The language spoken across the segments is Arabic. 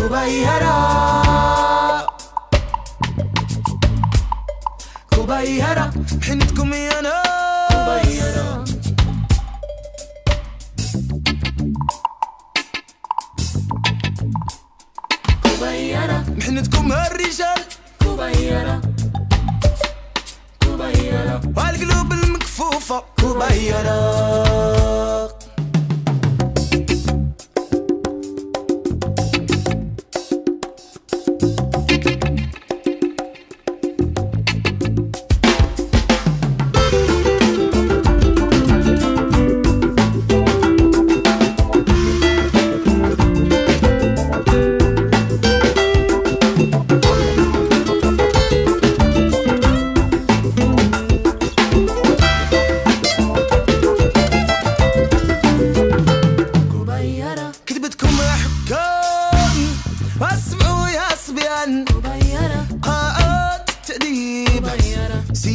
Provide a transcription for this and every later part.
كوبايهرا كوبايهرا حنتكم يا ناس كوبايهرا كوبايهرا محنتكم هالرجال كوبايهرا كوبايهرا والقلوب المكفوفة كوبايهرا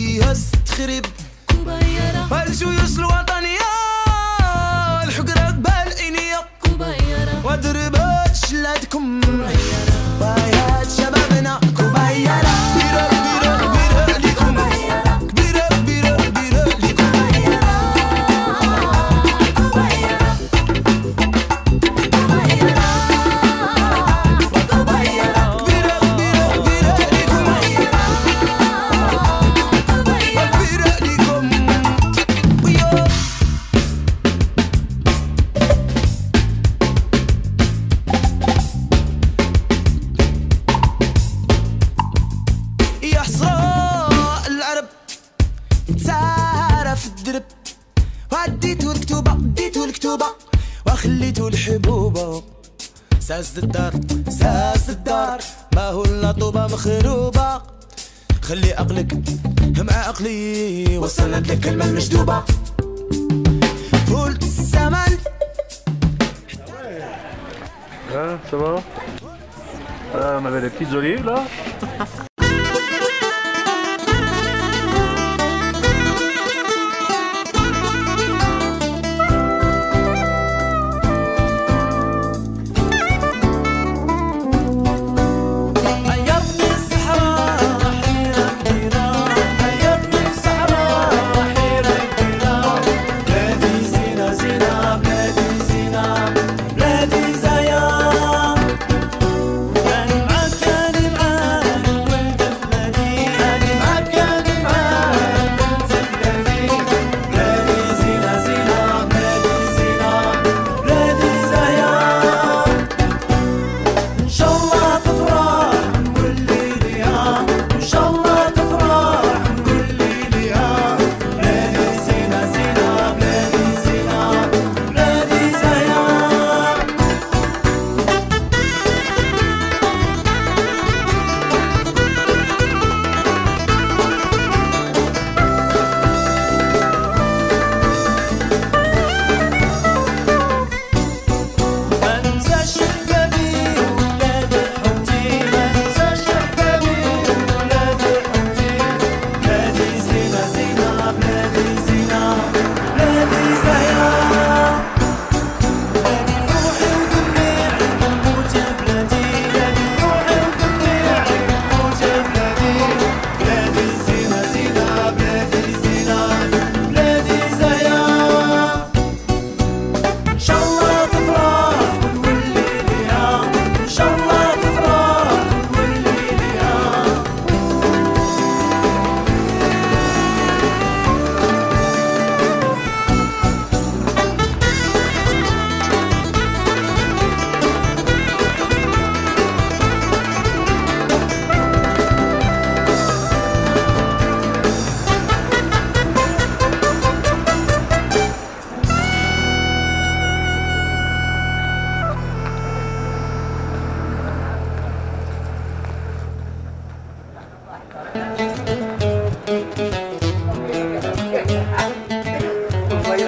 هز تخرب. هالجيوش الوطن درب وديتو الكتوبة وديتو الكتوبة وخليتو الحبوبة. ساس الدار ساس الدار ما هو الطوبة مخروبة. خلي عقلك مع عقلي وصلت لك كلمة المجدوبة فول الزمن. Ça va. Ah, on avait les petites olives là.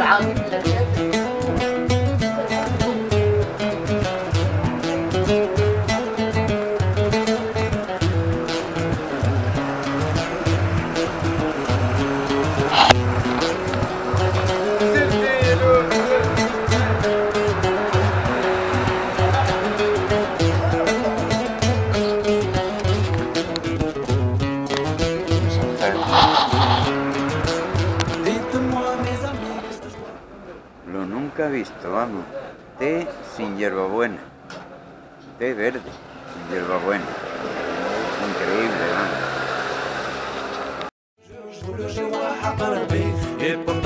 I'll be the ship. visto, vamos. Té sin hierbabuena. Té verde sin hierbabuena. Increíble, vamos.